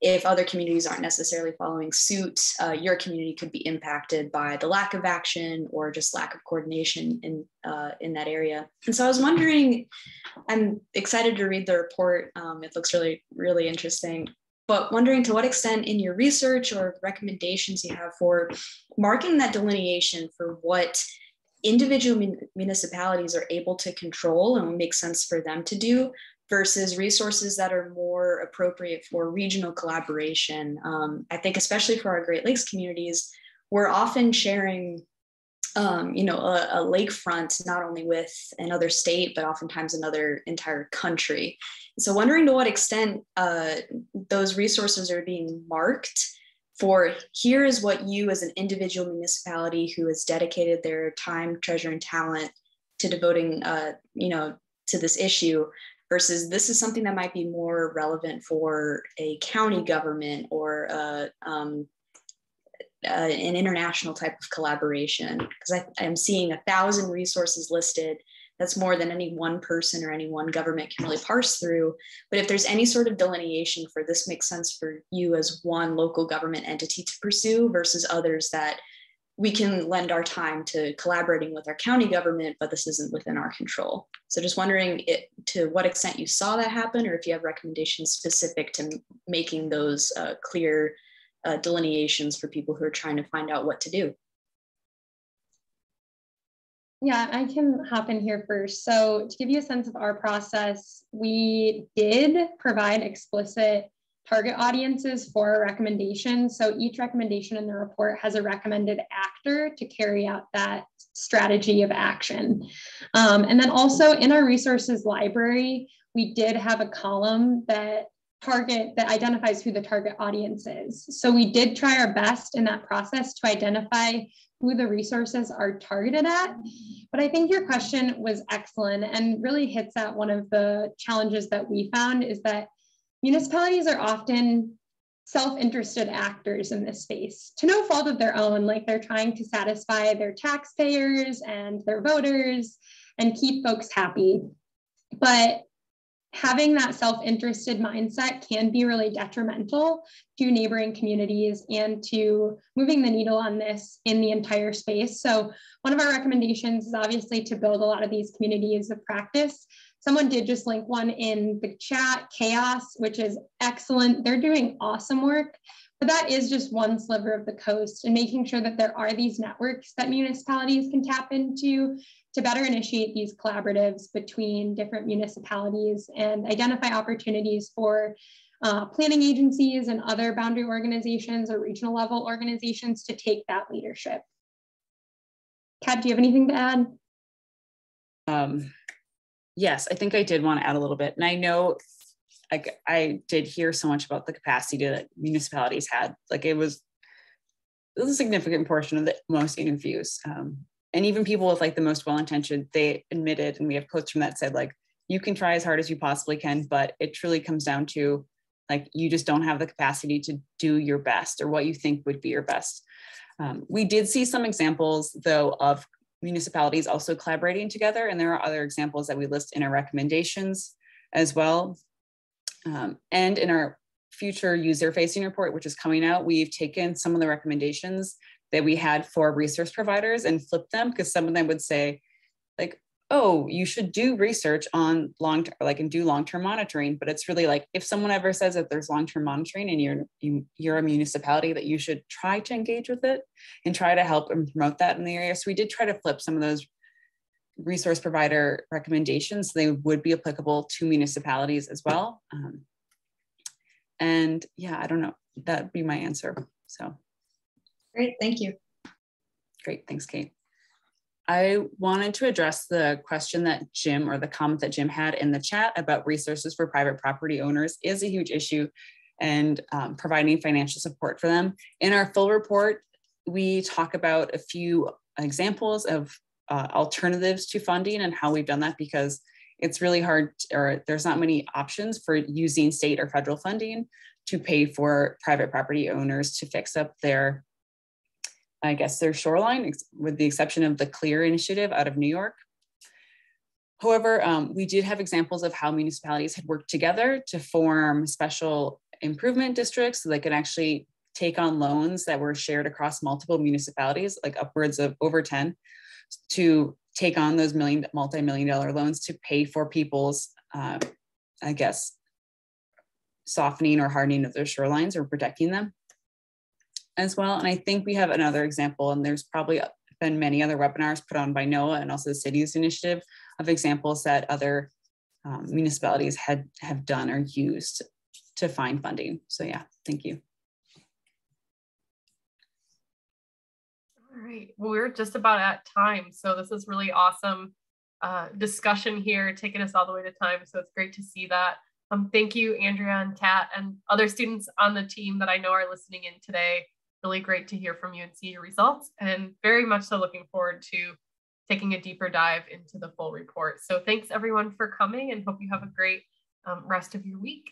Speaker 6: if other communities aren't necessarily following suit, uh, your community could be impacted by the lack of action or just lack of coordination in uh, in that area. And so I was wondering, I'm excited to read the report. Um, it looks really really interesting. But wondering to what extent in your research or recommendations you have for marking that delineation for what individual mun- municipalities are able to control and what makes sense for them to do versus resources that are more appropriate for regional collaboration. Um, I think, especially for our Great Lakes communities, we're often sharing, um, you know, a, a lakefront not only with another state, but oftentimes another entire country. So, wondering to what extent uh, those resources are being marked for here is what you, as an individual municipality who has dedicated their time, treasure, and talent to devoting, uh, you know, to this issue versus this is something that might be more relevant for a county government or a, um, uh, an international type of collaboration because I'm seeing a thousand resources listed. That's more than any one person or any one government can really parse through. But if there's any sort of delineation for this makes sense for you as one local government entity to pursue versus others that we can lend our time to collaborating with our county government, but this isn't within our control. So just wondering it, to what extent you saw that happen, or if you have recommendations specific to making those uh, clear uh, delineations for people who are trying to find out what to do.
Speaker 3: Yeah, I can hop in here first. So to give you a sense of our process, we did provide explicit target audiences for a recommendation. So each recommendation in the report has a recommended actor to carry out that strategy of action. Um, and then also in our resources library, we did have a column that target that identifies who the target audience is. So we did try our best in that process to identify who the resources are targeted at. But I think your question was excellent and really hits at one of the challenges that we found is that municipalities are often self-interested actors in this space to no fault of their own like they're trying to satisfy their taxpayers and their voters and keep folks happy but having that self-interested mindset can be really detrimental to neighboring communities and to moving the needle on this in the entire space so one of our recommendations is obviously to build a lot of these communities of practice Someone did just link one in the chat, Chaos, which is excellent. They're doing awesome work, but that is just one sliver of the coast and making sure that there are these networks that municipalities can tap into to better initiate these collaboratives between different municipalities and identify opportunities for uh, planning agencies and other boundary organizations or regional level organizations to take that leadership. Kat, do you have anything to add?
Speaker 2: um, yes, I think I did want to add a little bit. And I know like I did hear so much about the capacity that municipalities had. Like it was, it was a significant portion of the most interviews. Um, and even people with like the most well-intentioned, they admitted, and we have quotes from that said like, you can try as hard as you possibly can, but it truly comes down to like you just don't have the capacity to do your best or what you think would be your best. Um, we did see some examples though of municipalities also collaborating together, and there are other examples that we list in our recommendations as well. Um, and in our future user facing report, which is coming out, we've taken some of the recommendations that we had for resource providers and flipped them because some of them would say, like, oh, you should do research on long term, like and do long term monitoring. But it's really like if someone ever says that there's long term monitoring and you're you, you're a municipality, that you should try to engage with it and try to help and promote that in the area. So we did try to flip some of those resource provider recommendations. They would be applicable to municipalities as well. Um, and yeah, I don't know. That'd be my answer. So
Speaker 6: great, thank you.
Speaker 2: Great, thanks, Kate. I wanted to address the question that Jim or the comment that Jim had in the chat about resources for private property owners is a huge issue and um, providing financial support for them. In our full report, we talk about a few examples of uh, alternatives to funding and how we've done that because it's really hard or there's not many options for using state or federal funding to pay for private property owners to fix up their I guess their shoreline, with the exception of the CLEAR initiative out of New York. However, um, we did have examples of how municipalities had worked together to form special improvement districts so they could actually take on loans that were shared across multiple municipalities, like upwards of over 10, to take on those million multi-million dollar loans to pay for people's uh, i guess softening or hardening of their shorelines or protecting them as well and i think we have another example and there's probably been many other webinars put on by noaa and also the cities initiative of examples that other um, municipalities had have done or used to find funding so yeah thank you
Speaker 1: All right. Well, we're just about at time. So this is really awesome uh, discussion here, taking us all the way to time. So it's great to see that. Um, thank you, Andrea and Kat, and other students on the team that I know are listening in today. Really great to hear from you and see your results, and very much so looking forward to taking a deeper dive into the full report. So thanks everyone for coming, and hope you have a great um, rest of your week.